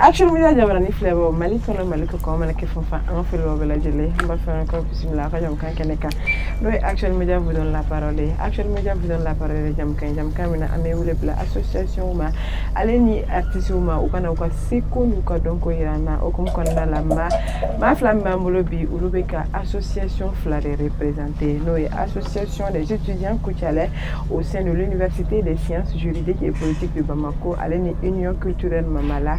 Action média ni flebo bɔ Mali maliko Mali kɔ kan mana Action Media vous donne la parole Action Media vous donne la parole jam kan jam association ma aleni ni artistes ma o ka na u ka la bi ka association Flare représentée. représenter association des étudiants Kucalais au sein de l'université des sciences juridiques et politiques de Bamako aleni union culturelle Mamala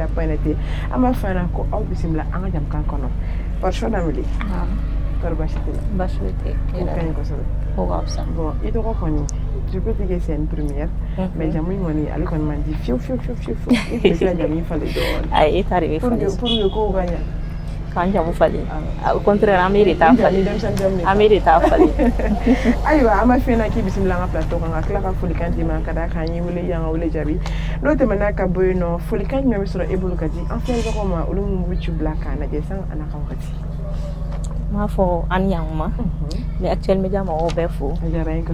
jàppanet ama ko je peux te c'est une première mm-hmm. mais je mon kɔni ale man k'an jamu fali au contraire an bɛ de t'a falen an bɛ de t'a falen ayiwa an b'a k'i bisimila an ka plateau kan ka tila ka folikan d'i ma ka d'a kan e an ye wele y'an ka wele jaabi n'o ka bɔ yen nɔ folikan jumɛn bɛ sɔrɔ e bolo ka di an filɛbagaw ma olu minnu b'u ci bila k'a lajɛ san a n'a ka wagati. n b'a an ni yan kuma n bɛ actuel media mɔgɔw bɛɛ fo. a diyara n ye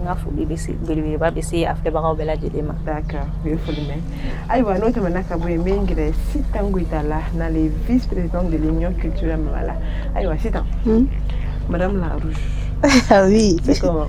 n ka foli bɛ se belebeleba bɛ se a filɛbagaw bɛɛ lajɛlen ma. d'accord u ye foli mɛn ayiwa n'o tɛmɛna ka bɔ yen n bɛ n gɛrɛ Sitan Goyitala n'ale vice président de l'union culturelle Mama la ayiwa Sitan. Hmm? madame la rouge. ah oui. c'est comment.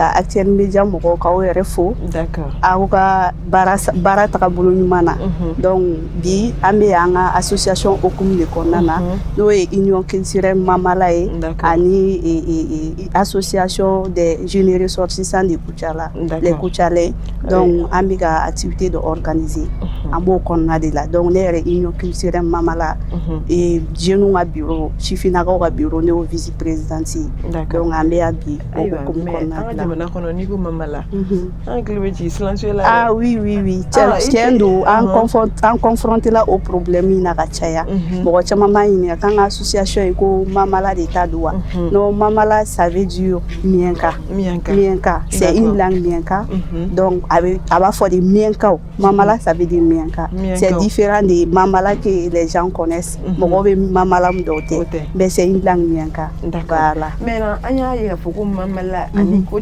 ka Actuel média mɔgɔw k'aw yɛrɛ fo aw ka baara tagabolo ɲuman na mhm. donc bi an bɛ an ka association hokumu de kɔnɔna na mhm. n'o ye union culturelle Mamala ye ani e, e, e, association des jeunes ressortissants de Kucala les Kucalais donc an bɛ ka activité dɔ organiser mhm. an b'o kɔnɔna de la donc ne yɛrɛ union culturelle Mamala jeunes ka bureau sifinnakaw ka bureau ne y'o vice présidente ye donc an bɛ yan bi o hokumu kɔnɔna de la jamana kɔnɔ n'i ko mamala mhm. an hakili bɛ jigin la ah oui oui oui tiɲɛ don an confront an confronté la o problème in na ka caya mɔgɔ caman b'a ɲininka k'an ka association ye ko mamala de ta don wa non mamala ça veut dire miyanka miyanka miyanka c'est une langue miyanka mhm. donc a bɛ a b'a fɔ de miyankaw mamala ça veut dire miyanka c'est différent de mamala que les gens connaissent mɔgɔw bɛ mamala min dɔw tɛ mais c'est une langue miyanka voilà Mais an y'a ye k'a fɔ ko mamala mhm. ani ko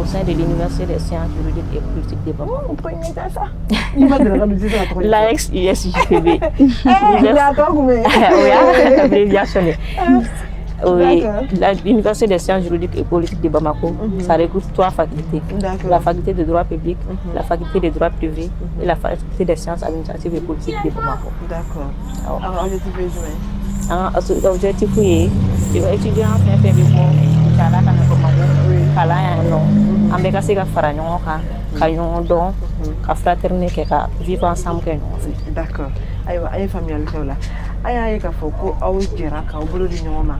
au sein de l'Université des sciences juridiques et politiques de Bamako. on ça, ça. Il va de la Oui, l'Université des sciences juridiques et politiques de Bamako, mhm. ça regroupe trois facultés. La faculté de droit public, mhm. la faculté de droit privé et la faculté des sciences administratives et politiques de Bamako. D'accord. Ah Alors, jouer. Alors, Les kalan yan nɔ ka se ka ka ka ensemble kɛ ɲɔgɔn fɛ d'accord ayiwa an ye faamuyali kɛ o la an y'a ye k'a fɔ ko aw jɛra k'aw bolo di ɲɔgɔn ma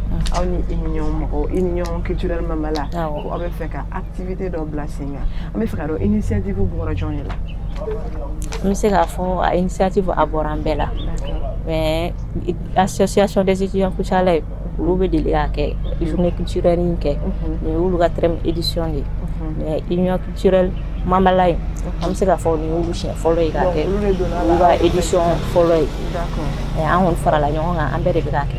initiative bɔra jɔn la n bɛ initiative a bɔra mais association des étudiants Kucala olu bɛ deli k'a kɛ journée culturelle in kɛ nin y'olu ka 3 édition de ye mais union culturelle Mambala in an bɛ se k'a fɔ nin y'olu siɲɛ fɔlɔ ye k'a kɛ olu ka édition fɔlɔ ye an kɔni farala ɲɔgɔn kan an bɛɛ de bɛ k'a kɛ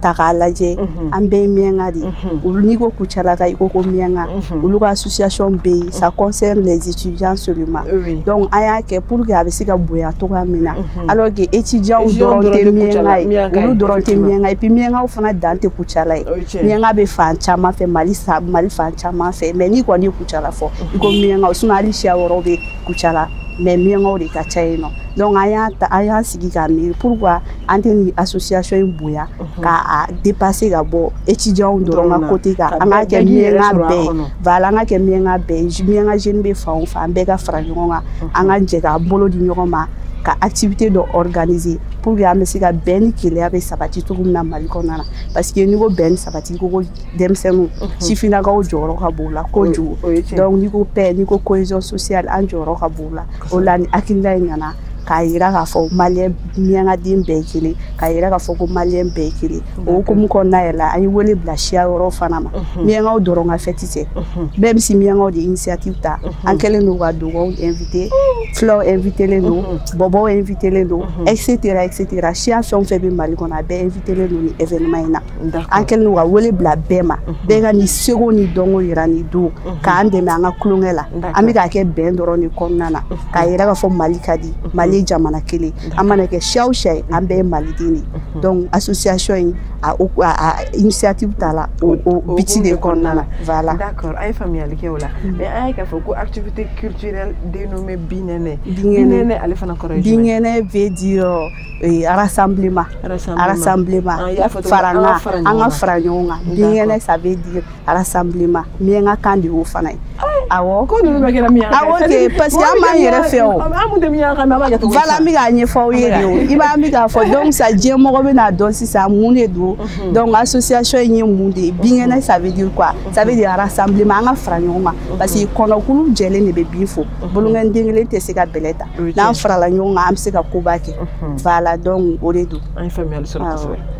ta mhm. mhm. k'a lajɛ an bɛɛ ye miɲɛnga de olu n'i ko kucalaka i mhm. ko ko miɲɛnga olu ka association bɛ ça concerne les étudiants seulement donc an y'a pour que a bɛ se ka bonya togoya min alors que étudiants dɔrɔn tɛ miɲɛnga ye olu dɔrɔn tɛ miɲɛnga et puis miɲɛngaw fana dan tɛ kucala ye miɲɛnga fan caman fɛ mali mali fan caman fɛ mais n'i kɔni ye kucala fɔ i ko miɲɛnga sinon hali mɛ miɲɛngaw de ka ca yen nɔ donc an y'a ta an y'an sigi k'a miiri pourquoi an tɛ nin association in bonya k'a mhm. dépasser ka bɔ étudiants dɔrɔn ka côté kan an k'a kɛ miɲɛnga bɛɛ ye voilà an k'a kɛ miɲɛnga bɛɛ ye miɲɛnga jeune bɛ fan o fan an bɛɛ ka fara ɲɔgɔn kan an ka jɛ k'an bolo di ɲɔgɔn ma ka activité dɔ organiser pour que an bɛ se ka bɛn ni keleya bɛ sabati cogo min na mali kɔnɔna na parce que n'i ko bɛn ni sabati ko ko denmisɛnninw sifinnakaw jɔyɔrɔ ka b'o la kojugu donc n'i ko paix n'i ko cohésion sociale an jɔyɔrɔ ka b'o la o la ni hakilila in nana k'a yira k'a fɔ maliyɛn miyankaden bɛɛ ye kelen k'a yira k'a fɔ ko maliyɛn bɛɛ ye kelen o hukumu kɔnɔna yɛrɛ la an ye wele bila siya yɔrɔ fana ma miyankaw dɔrɔn ka fɛti tɛ bɛɛ bɛ si miyankaw de inisiyative ta an kɛlen don ka dogow invité filaw invitelen don bɔbɔw invitelen don etc etc siya fɛn o fɛn bɛ mali kɔnɔ a bɛɛ invitelen don ni événement in na an kɛlen don ka wele bila bɛɛ ma bɛɛ ka ni sego ni dɔnko yira ni don k'an dɛmɛ an ka tulonkɛ la an bɛ k'a kɛ bɛn dɔrɔn de kɔnɔna na k'a yira k'a fɔ mali ka di mali ye jamana kelen an mana kɛ siya o siya ye an bɛɛ ye maliden de ye mhm. donc association in a, a, a initiative ta la o biti de kɔnɔna na voilà d'accord an ye faamuyali kɛ o la mhm. mais an y'a k'a fɔ ko activité culturelle dénommée binɛnɛ binɛnɛ ale fana kɔrɔ ye jumɛn binɛnɛ veut dire eh, rassemblement rassemblement ah, faranga an ka fara ɲɔgɔn kan binkɛnɛ ça veut dire rassemblement miɲɛnka kan de y'o fana ye ah, awɔ awɔ te parce que an b'an yɛrɛ fɛ o voilà n bɛ k'a ɲɛfɔ aw ye de o i b'a min k'a fɔ donc sa diɲɛ mɔgɔ bɛ n'a dɔn sisan mun de don donc association in ye mun de ye binkɛnɛ mhm. ça veut dire quoi ça veut dire rassemblement an ka fara ɲɔgɔn kan mhm. parce que kɔnɔkulu jɛlen de bɛ bin fo bolonkɛden kelen tɛ se ka bɛlɛ ta n'an farala ɲɔgɔn kan an bɛ se ka koba kɛ voilà donc o de don. an ye faamuyali sɔrɔ kosɛbɛ.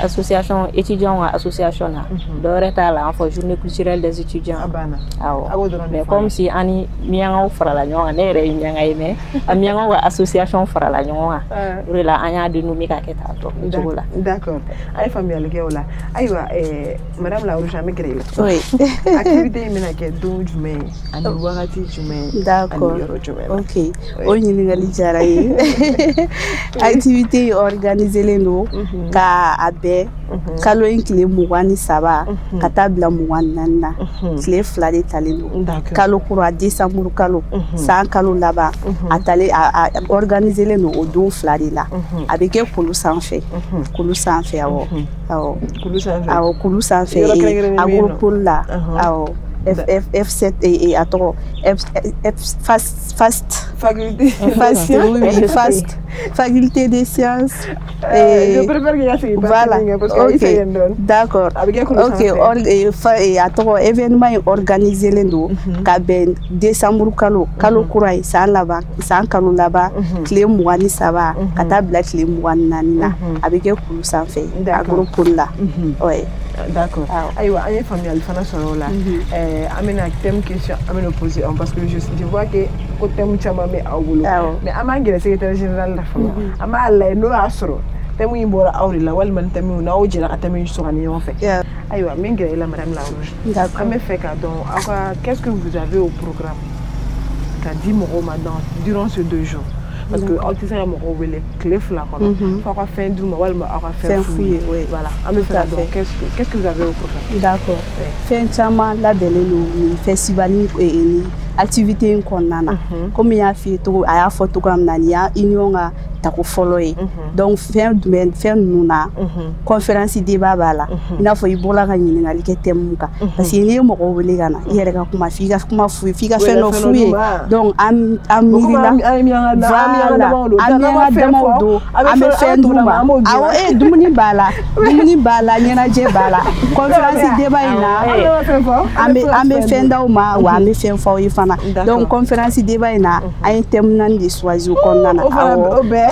association étudiant association là. dɔ wɛrɛ t'a journée culturelle des étudiants ah, bah, ah, ah, mais comme si ani ni miyangaw farala ɲɔgɔn kan ne yɛrɛ ye miyanka ye mais a miyangaw ka association farala ɲɔgɔn kan Pour de la an y'a dénommé ka kɛ tan tɔ la d'accord ay famille faamuyali kɛ o madame la rouge an bɛ oui activité in bɛna kɛ don jumɛn ani wagati jumɛn d'accord ok o ɲininkali diyara n ye activité organisée les don ka bɛɛ mhm. kalo in tile mugan ni saba mhm. ka taa bila mugan ni naani na mhm. tile fila de talen don kalo kura desanburu kalo san kalo laban a tale organiselen don o don fila de la a bɛ kɛ kulu sanfɛ kulu sanfɛ awɔ awɔ kulu sanfɛ agropole e, la awɔ F7 et attends F, F, fast fast fast fast faculté des sciences. Euh, et je préfère que Yassine voilà. que D'accord. Ok, Or, e, fa, a tɔgɔ événement ye organiselen don mm ka bɛn décembre kalo mhm. kalo kura ye san laban san kalo laban mm -hmm. tile mugan ni saba mm -hmm. ka taa bila tile mugan ni naani na a bɛ kɛ kulu sanfɛ agropole la. Ouais. Ah. là. Mhm. Eh, amen, un thème question, amen opposé, parce que je, vois que au thème chama mais à Mais à ma gueule, secrétaire général, na fɔlɔ an b'a layɛ n'o y'a sɔrɔ in bɔra aw de la walima ni thème n'aw jɛra ka thème in sugandi ɲɔgɔn fɛ ayiwa min gɛrɛ i la madame Larouche an bɛ fɛ k'a dɔn aw ka qu'est-ce que vous avez au programme ka di mɔgɔw ma dans durant ces deux jours parce que aw tɛ se ka mɔgɔw wele tile fila kɔnɔ f'aw ka fɛn d'u ma walima aw ka fɛn f'u ye voilà an bɛ fɛ ka dɔn qu'est-ce que vous avez au programme d'accord fɛn caman labɛnnen don nin festival ni euh, euh, activité in kɔnɔna na komi mhm. y'a f'i ye cogo a y'a fɔ cogoya min na nin y'a union ka tako fɔlɔ ye mhm. donc fɛn jumɛn fɛn ninnu na mhm. conférence débat b'a la mhm. i n'a fɔ i bɔla ka ɲininkali kɛ thème kan parce que n'i ye mɔgɔ wele ka na i yɛrɛ ka kuma f'i ka kuma f'u f'i ka fɛn dɔ f'u ye donc an an miirila voilà an bɛ an ka damaw don an bɛ fɛn d'u ma awɔ e dumuni b'a la dumuni b'a la ɲɛnajɛ b'a la conférence débat in na an bɛ an bɛ fɛn d'aw ma wa an bɛ fɛn f'aw ye fana donc conférence débat in na an ye thème naani de choisi o kɔnɔna na awɔ.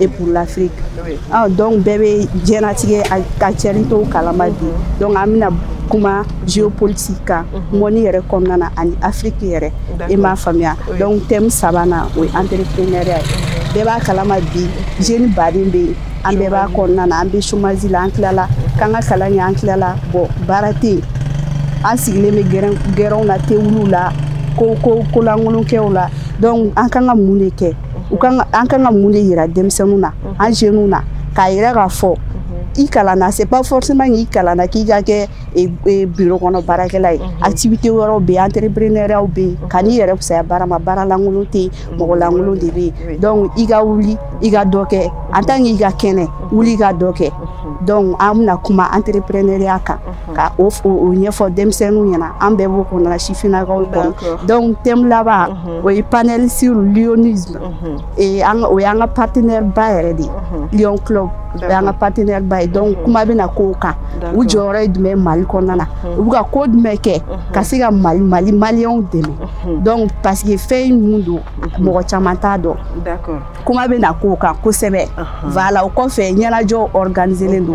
et pour l'Afrique. Oui. Ah, donc, bébé, j'ai a to kalama bi. Donc, amina kuma géopolitique kan mhm. mɔni yɛrɛ kɔnɔna na ani afrique yɛrɛ i m'a faamuya donc thème saba na o ye entrepreneuriat ye bɛɛ b'a kalama bi jeune baden bɛ yen an bɛɛ b'a kɔnɔna na an bɛ chômage la an tilala k'an ka kalan kɛ an tilala bɔn baara tɛ yen an sigilen bɛ gɛrɛn gɛrɛnw na tewuliw la ko ko kolankolon kɛw la donc an kan ka mun de kɛ an kan ka mun de yira denmisɛnninw na an jeunes na k'a yira k'a fɔ i kalanna c'est pas forcément k'i kalanna k'i ka kɛ e, e, bureau kɔnɔ baarakɛla ye activité wɛrɛw bɛ yen entrepreneuriat bɛ yen ka n'i yɛrɛ fisaya baara ma baara lankolon tɛ yen mɔgɔ lankolon de bɛ yen donc i ka wuli i ka dɔ kɛ en tant que i ka kɛnɛ wuli i ka dɔ kɛ donc an bɛna kuma entrepreneuriat kan ka mhm. o ɲɛfɔ denmisɛnninw ɲɛna an bɛɛ b'o kɔnɔna sifinnakaw kɔnɔ donc thème laban mhm. o ye panel sur lionisme mhm. et an o y'an ka partenaire ba yɛrɛ de ye lion club o y'an ka partenaire ba ye donc kuma bɛna k'o kan u jɔyɔrɔ ye jumɛn mali kɔnɔna na u bɛ ka ko jumɛn kɛ ka se ka mali mali maliyɛnw dɛmɛ donc parce que fɛn mun don mɔgɔ caman t'a dɔn kuma bɛna k'o kan kosɛbɛ voilà o kɔfɛ ɲɛnajɛw organiselen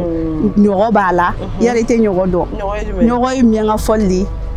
Nyo ro ba la Nyo ro yu mye nga fol li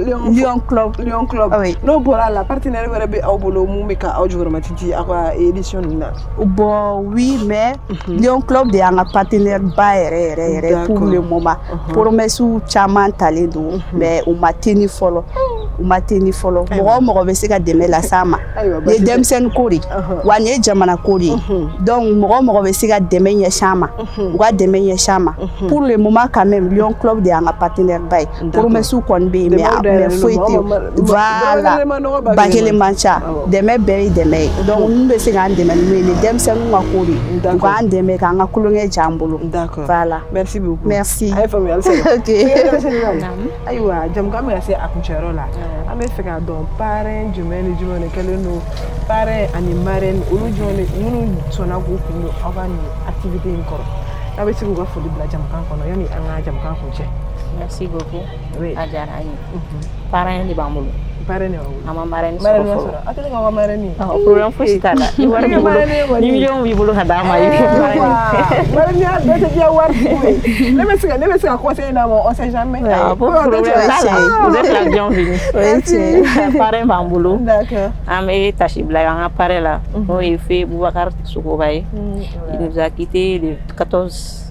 Lion, Lion Club. Lion Club. Ah, oui. N'o bɔra la partenaire wɛrɛ bɛ aw bolo mun bɛ ka aw jukɔrɔmati di aw ka édition ninnu na. bon oui mais mm -hmm. Lion Club de y'an ka partenaire ba yɛrɛ yɛrɛ yɛrɛ pour le moment. Uh mhm. -huh. promesses caman talen don mhm. mais u ma tenu fɔlɔ. u ma teni fɔlɔ mɔgɔ o mɔgɔ bɛ se ka dɛmɛ las'a ma nin ah ye denmisɛnnin ko de wa nin ye jamana ko de mhm. ye donc mɔgɔ o mɔgɔ bɛ se ka dɛmɛ ɲɛsin a ma u ka dɛmɛ ɲɛsin a ma pour le moment quand même lion club de y'an ka partenaire ba ye promesse kɔni bɛ yen mais mɛ foyi tɛ voilà ba kelen man ca dɛmɛ bɛɛ ye dɛmɛ ye donc ninnu bɛ se k'an dɛmɛ n'u ye ni denmisɛnninw ka ko de u k'an dɛmɛ k'an ka kulonkɛ ja an bolo voilà merci beaucoup merci a ye faamuyali sɔrɔ ok ayiwa jamukan bɛ ka se a kuncɛyɔrɔ la an bɛ fɛ k'a dɔn parrain jumɛn ni jumɛn de kɛlen don parrain ani marraine olu jɔn de minnu sɔnna k'u kun don aw ka nin activité in kɔrɔ. Tapi ngwa fo dibla jam kan kono yani an ga jam kan ko je merci beaucoup oui ajar ani mm -hmm. parents di bambulu marene wa ama marene marene wa sura atele nga wa marene ah problem fu sita da ni war ni bulu ni yo mi bulu hada ma yi marene ya da je war ku ne me siga ne me siga conseil na mo on sait jamais ah pour problème là là vous êtes la bienvenue oui pare ma bulu d'accord am e tashi bla nga pare là on e fait Boubacar Soukobaye il nous a quitté le 14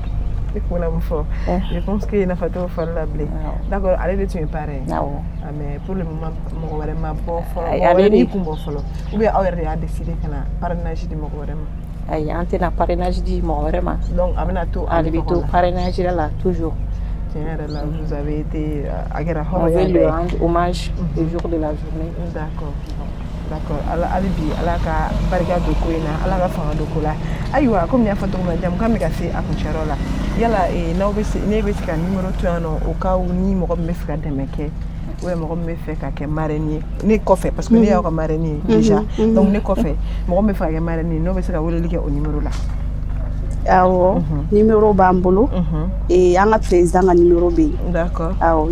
wala mo fo je pense que n'a pas fal la blé d'accord Allez, de tun ye parrain ah, mais pour le moment mon wɛrɛ ma bɔ fɔlɔ mɔgɔ wɛrɛ b'i kun bɔ fɔlɔ ou bien aw décidé que la parrainage di mɔgɔ wɛrɛ ma ayi an tɛna parrainage di mɔgɔ wɛrɛ ma donc a à tout. Allez, tout. to parrainage la toujours Tiens, là, vous avez été a kɛra hɔrɔnya bɛɛ hommage mhm. le jour de la journée d'accord d'accord ala hali bi ala ka barika don ko in na ala ka fanga don ko la ayiwa komi y'a fɔ cogo min na jamukan bɛ ka se a kuncɛyɔrɔ la yala ee, n'aw bɛ se ne bɛ se ka nimoro to yan nɔ o ka ni mɔgɔ min bɛ fɛ ka dɛmɛ kɛ ou mɔgɔ min bɛ fɛ ka kɛ marraine ye ne kɔfɛ parce ne y'aw ka marraine ye mhm. déjà mhm. Mhm. donc ne kɔfɛ mɔgɔ min bɛ fɛ ka kɛ marraine ye n'o bɛ se ka weleli kɛ o nimoro la awɔ nimoro b'an bolo ee, an ka président ka nimoro bɛ yen d'accord awɔ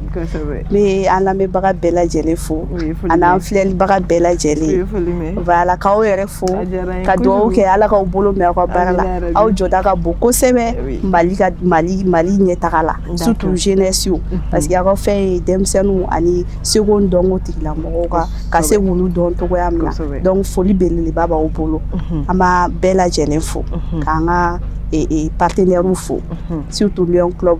ne an lamɛnbaga bɛɛ lajɛlen fo an'an filɛlibaga bɛɛ lajɛlen vala k'aw yɛrɛ fo ka dugawu kɛ ala k'aw bolo mɛn aw ka baara la aw jɔda ka bon kosɛbɛ eh mali ka mali mali ɲɛtaga la surtout jeunɛsiw mhm. parce que aw ka fɛn ye denmisɛnninw ani seko n dɔnko tigilamɔgɔw ka ka se k'olu dɔn togoya min na donc foli belebeleba b'aw bolo mhm. an b'a bɛɛ lajɛlen fo mhm. k'an ka e, e, partenɛrɛw fo surtout lion club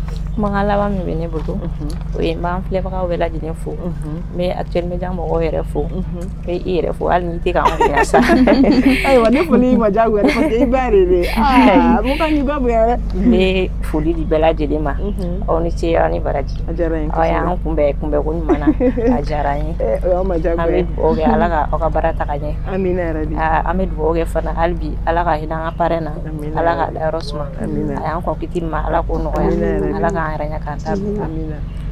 kumakan laban min bɛ ne bolo o ye n b'an filɛbagaw bɛɛ lajɛlen fo n bɛ actuel media mɔgɔw yɛrɛ fo n bɛ i yɛrɛ fo hali n'i tɛ k'anw fɛ yan sa ayiwa ne foli ma diyagoya parce que i ba de de ah mun ka ɲi ba bonya dɛ n bɛ foli di bɛɛ lajɛlen ma aw ni ce aw ni baraji aw y'an kunbɛn kunbɛn ko ɲuman na a diyara n ye an bɛ dugawu kɛ ala ka aw ka baara ta ɲɛ an bɛ dugawu kɛ fana hali bi ala ka hinɛ an ka parɛn na ala ka dayɔrɔ suma a y'an kɔn kitiri ma ala k'o nɔgɔya ala k'an yɛrɛ ɲɛ k'an ta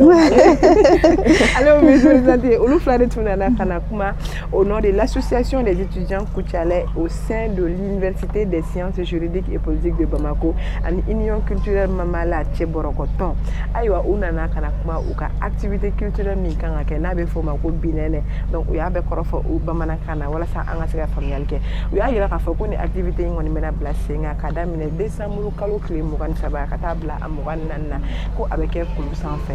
Alors, je vais présenter Oluflade Tunana Kanakuma au nom de l'association des étudiants Kouchalais au sein de l'Université des sciences juridiques et politiques de Bamako, en union culturelle Mamala Tcheborokoton. Aïwa, Unana Kanakuma, ou ka activité culturelle Minkanga, qui n'a be fait Binene, donc ou yabe Korofo ou Bamana Kana, voilà ça, Angasega Famialke. Ou ya yela Kafoko, une activité yon mena blasenga, Kadamine, décembre, Kalo Kli, Mougan Sabakata, Bla, Amougan Nana, ko avec elle, Koulou sans fait.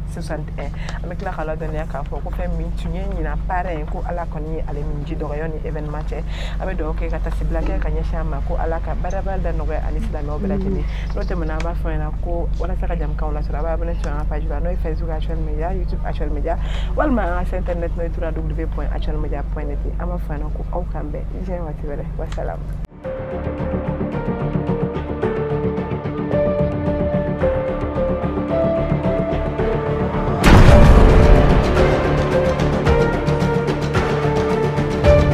61 an bɛ tila k'a ladɔniya k'a fɔ ko fɛn min tun ye ɲina baara ye ko ala kɔni ye ale min ji dɔgɔya ni événement cɛ an bɛ dugawu kɛ ka tasibila kɛ ka ɲɛsin a ma ko ala ka baaraba da nɔgɔya ani silamɛw bɛɛ lajɛlen n'o tɛmɛna an b'a fɔ ɲɛna ko walasa ka jamukanw lasɔrɔ a b'a bɛna sɔrɔ an ka page la n'o ye facebook actual media youtube actual media walima an ka internet n'o ye www.actualmedia.net an b'a fɔ ɲɛna ko aw kan bɛn diɲɛ waati wɛrɛ wasalamu